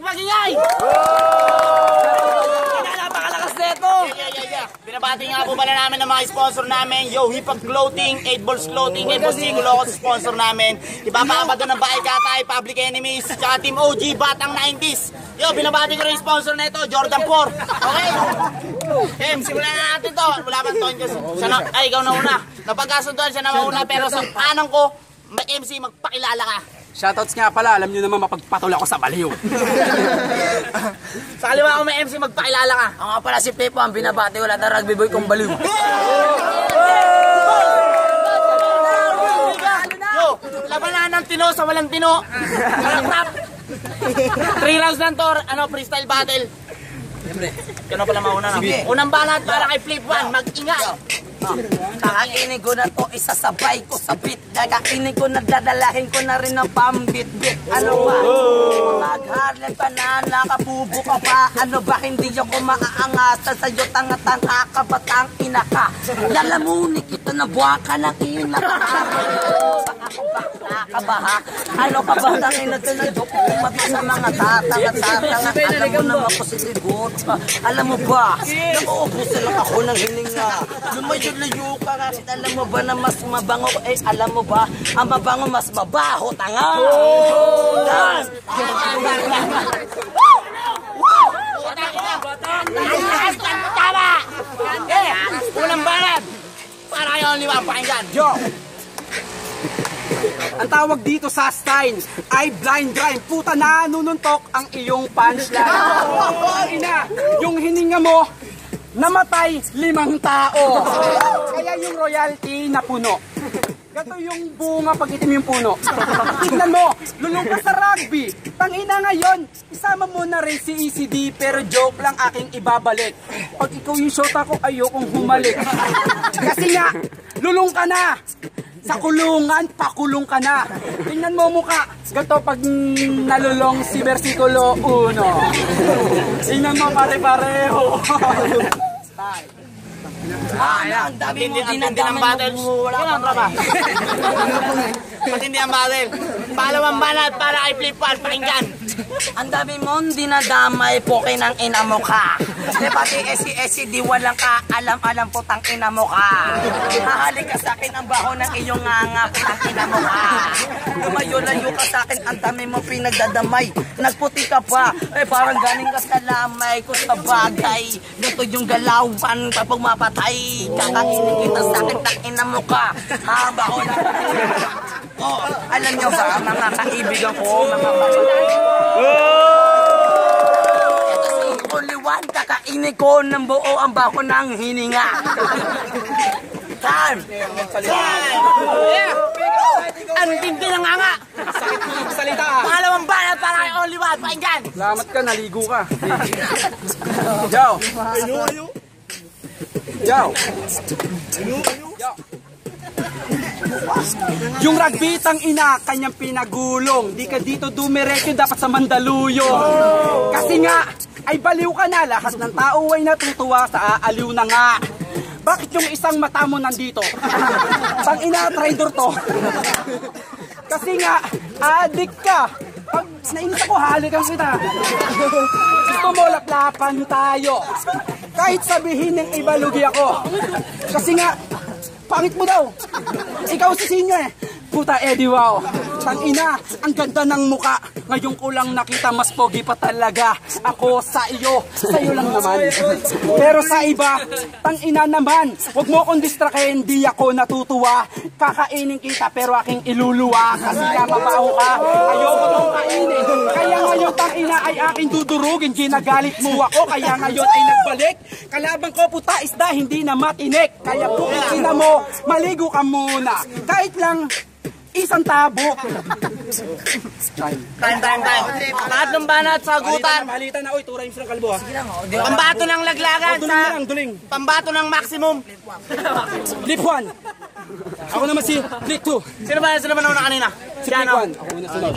Magingay! Napakalakas nito! Binabati nga po pala namin ng mga sponsor namin. Yo, Hip Hop Clothing, 8 Balls Clothing, and Bosigulo ako sa sponsor namin. Ipapakabado ng Bahay Katay, Public Enemies, tsaka Team OG, Batang 90s. Yo, binabati ko rin yung sponsor na ito, Jordan 4. Okay? Em, simulan na natin to. Wala pa to. Siya na, ay, ikaw na una. Napagkasunduan siya na mauna, pero sa kanan ko, MC, magpakilala ka. Shoutouts nga pala, alam nyo naman mapagpatol ako sa baliw. Sa kaliwa ko may MC, magpakilala ka. Ako nga pala si Pepo, ang binabati wala na rugby boy kong baliw. Yo, labanan ng tino sa walang tino. Walang rap. Three rounds lang to, ano, freestyle battle. Kano pala mauna na? Unang banat para kay Flip One, mag-ingat. Kakainin ko na to, isasabay ko sa beat. Kakainin ko na, dadalahin ko na rin ng pambit-bit. Ano ba? Mag-harlem pa na, nakabubo ka pa. Ano ba, hindi ako maaangatan sa'yo, tanga-tanga ka ba, tang ina ka. Lalamunin kita na buha ka ng ina ka. Ako ba, nakabaha? Ano ka ba, tangin na tinadok ko mati sa mga tatanga-tatanga. Alam mo naman ko si Libot. Alam mo ba, nauubusan lang ako ng hininga. Lumayo-layo ka kasi alam mo ba na mas mabango eh alam mo ba ang mabango mas mabaho tanga. Tama! Eh, para kayo ang pakinggan. Tawag dito sa style ay blind grind. Puta na nununtok ang iyong punchline. Ina, yung hininga mo, namatay limang tao. Kaya yung royalty na puno. Gato yung bunga pag itim yung puno. Tignan mo, ka sa rugby. Tangina ngayon, isama mo na rin si ECD pero joke lang aking ibabalik. Pag ikaw yung shot ako, ayokong humalik. Kasi nga, lulong ka na. Sa kulungan, pakulong ka na. Tingnan mo mukha. Ganto pag nalulong si versikulo 1. Tingnan mo pare-pareho. Ah, ang dami mo Matindi ang battle. wala pa traba. Matindi ang battle. Palawang banat para kay Flip One, pakinggan. Ang dami mong dinadamay po kinang ina mo ka. Di pati esi-esi di walang ka alam-alam po tang ina mo ka. Hahalik ka sa akin ang baho ng iyong nganga po tang ina mo ka. Lumayo-layo ka sa akin ang dami mo pinagdadamay. Nagputi ka pa. Eh parang galing ka sa lamay ko sa bagay. Dito yung galawan kapag mapatay. Kakainin kita sa akin tang ina mo ka. Ha, baho na. Oh, alam nyo ba, mga kaibigan ko, mga kapatid. Si Only One, kakainin ko ng buo ang bako ng hininga. Time! Yeah. Ang tindi ng nganga. Sakit mo yung salita ah. Pangalawang banat para kay Only One, pakinggan. Salamat ka, naligo ka. Yo! Yo! Yo! Yung rugby tang ina, kanyang pinagulong. Di ka dito dumiretso, dapat sa Mandaluyong. Kasi nga, ay baliw ka na. Lahat ng tao ay natutuwa sa aaliw na nga. Bakit yung isang mata mo nandito? Tang ina, traitor to. Kasi nga, adik ka. Pag nainis ako, halikan kita. Gusto mo, laplapan tayo. Kahit sabihin ng ibalugi ako. Kasi nga, pangit mo daw. Ikaw si Sinyo eh. Puta Eddie wow. Tang ina, ang ganda ng muka. Ngayon ko lang nakita mas pogi pa talaga. Ako sa iyo, sa iyo lang naman. Pero sa iba, tang ina naman. Huwag mo akong distrakin, di ako natutuwa. Kakainin kita pero aking iluluwa. Kasi nga mabaho ka, ayoko nang kainin. Kaya ngayon tang ina ay aking dudurugin. Ginagalit mo ako, kaya ngayon ay nagbalik. Kalabang ko puta isda, hindi na matinik. Kaya ina mo, maligo ka muna. Kahit lang isang tabo. Time, time, time. Tatlong banat sa gutan. Malitan na, oy, turay mo silang kalbo ha. Pambato ng laglagan Duling sa na lang, duling. pambato ng maximum. Flip 1. Ako naman si Flip 2. Sino ba sino ba nauna kanina? Si Flip ano? 1. Ako muna sunod.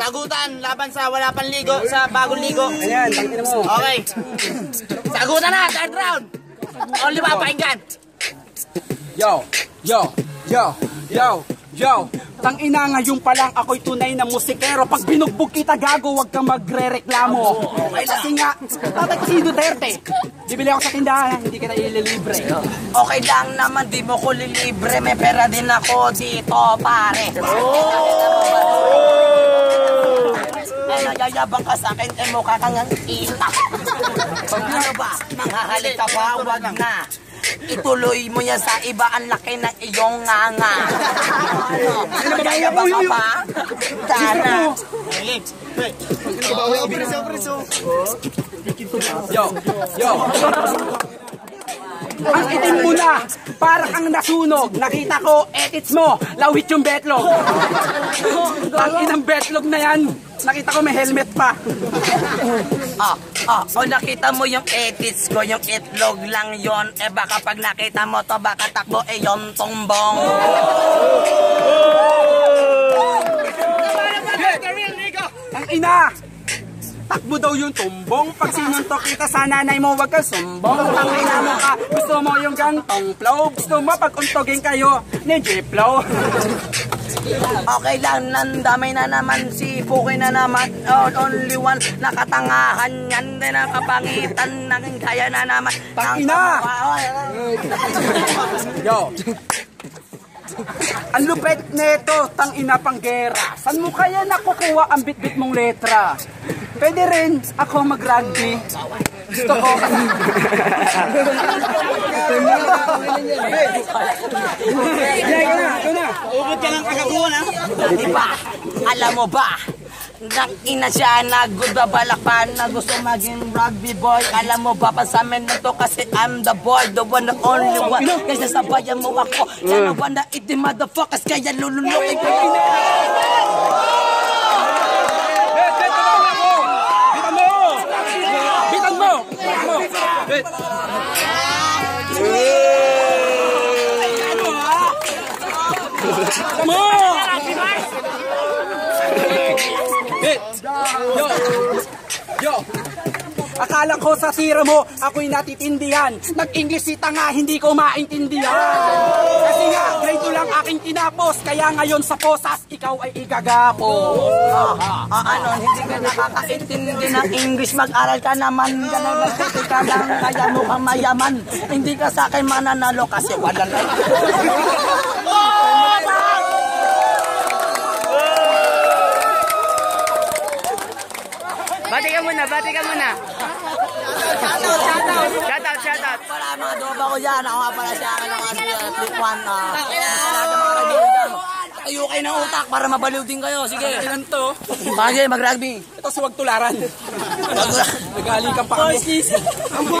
Sagutan laban sa wala pang ligo sa bagong ligo. Ayan, tangin mo. Okay. Sagutan na, third round. Only ba pakinggan? Yo, yo, yo, yo, yo. Tang ina ngayon pa lang ako'y tunay na musikero. Pag binugbog kita gago, wag kang magre-reklamo. Kasi nga, tatay ko si Duterte. Bibili ako sa tindahan, hindi kita ililibre. Okay lang naman, di mo ko lilibre. May pera din ako dito, pare. Ay, nagyayabang ka sa akin, eh mukha kang ang itak. ano ba? Manghahalik ka ba? Wag na. Ituloy mo yan sa iba, ang laki ng iyong nganga. Ano? Nagyayabang ka ba? Sana. Yo, yo. Ang itim mo na, para kang nasunog. Nakita ko, edits mo, lawit yung betlog. Ang inang betlog na yan, nakita ko may helmet pa. Ah, ah, o nakita mo yung edits ko, yung itlog lang yon. Eh baka pag nakita mo to, baka takbo eh yung tumbong. Ang ina! Takbo daw yung tumbong. Pag sinuntok kita sa nanay mo, wag kang sumbong. Ang mo ka, gusto mo yung gantong flow. Gusto mo pag untogin kayo ni J-Flow. Okay lang, nandamay na naman si Pukoy na naman. Oh, only one, nakatangahan yan din ang kapangitan. Naging kaya na naman. Tangina! Yo! Ang lupet neto, tang ina pang gera. San mo kaya nakukuha ang bitbit mong letra? Pwede rin ako mag-rugby. Gusto ko. Ubod ka ng kagaguhan ha. Alam mo ba? Nang ina siya na balakpan na gusto maging rugby boy Alam mo ba pa sa amin na to kasi I'm the boy The one the only one Kasi sabayan mo ako Sana ba na iti motherfuckers Kaya lulunukin ko Bitan mo! Bitan mo! Bitan mo! Bit! Bitan mo! Bit! Yo! Yo! Akala ko sa sira mo, ako'y natitindihan. Nag-English si tanga, hindi ko maintindihan. Kasi nga, grade lang aking tinapos. Kaya ngayon sa posas, ikaw ay igagapos. Ah, ano, hindi ka nakakaintindi ng English, mag-aral ka naman, ganun nagtiti ka lang, kaya mo kang mayaman. Hindi ka sa akin mananalo kasi wala lang. Bati ka muna, bati ka muna. Shout out, shout out. Wala mga doba ko dyan, ako nga pala siya, ano clip one, ah. Ng mga kaibigan dyan. Tayo kayo ng utak para mabaliw din kayo, sige. Ilan to? Bagay, mag-rugby. Ito si Wag Tularan. Nagaling ka pa kami.